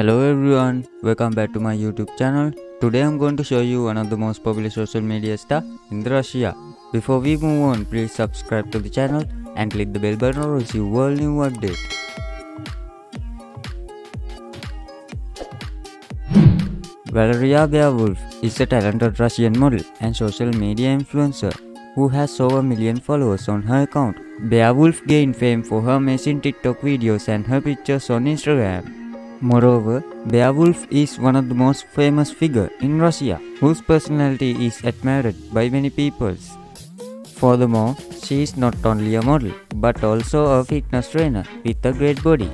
Hello everyone, welcome back to my YouTube channel. Today I'm going to show you one of the most popular social media star in Russia. Before we move on, please subscribe to the channel and click the bell button to receive all new updates. Valeriya Bearwolf is a talented Russian model and social media influencer who has over a million followers on her account. Bearwolf gained fame for her amazing TikTok videos and her pictures on Instagram. Moreover, Bearwolf is one of the most famous figure in Russia whose personality is admired by many people. Furthermore, she is not only a model but also a fitness trainer with a great body.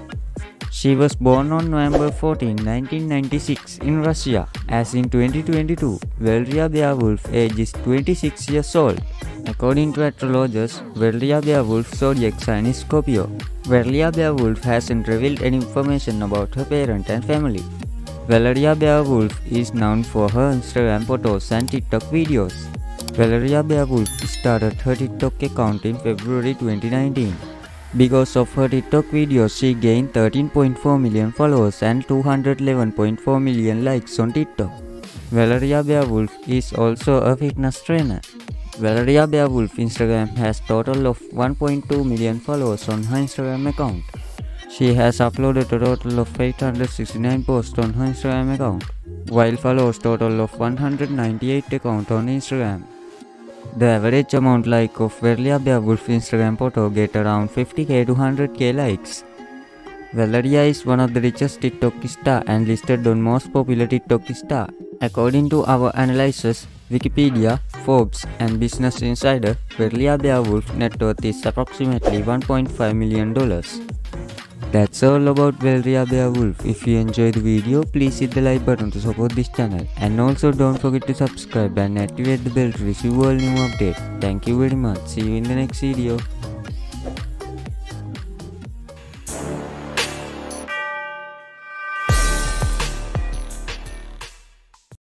She was born on November 14, 1996 in Russia. As in 2022, Valeriya Bearwolf age is 26 years old. According to astrologers, Valeriya Bearwolf's zodiac sign is Scorpio. Valeriya Bearwolf hasn't revealed any information about her parent and family. Valeriya Bearwolf is known for her Instagram photos and TikTok videos. Valeriya Bearwolf started her TikTok account in February 2019. Because of her TikTok videos, she gained 13.4 million followers and 211.4 million likes on TikTok. Valeriya Bearwolf is also a fitness trainer. Valeriya Bearwolf Instagram has total of 1.2 million followers on her Instagram account. She has uploaded a total of 869 posts on her Instagram account, while follows total of 198 account on Instagram. The average amount like of Valeriya Bearwolf Instagram photo get around 50k to 100k likes. Valeriya is one of the richest TikTok star and listed on most popular TikTok star. According to our analysis, Wikipedia, Forbes and Business Insider, Valeriya Bearwolf net worth is approximately 1.5 million dollars. That's all about Valeriya Bearwolf. If you enjoyed the video, please hit the like button to support this channel. And also don't forget to subscribe and activate the bell to receive all new updates. Thank you very much. See you in the next video.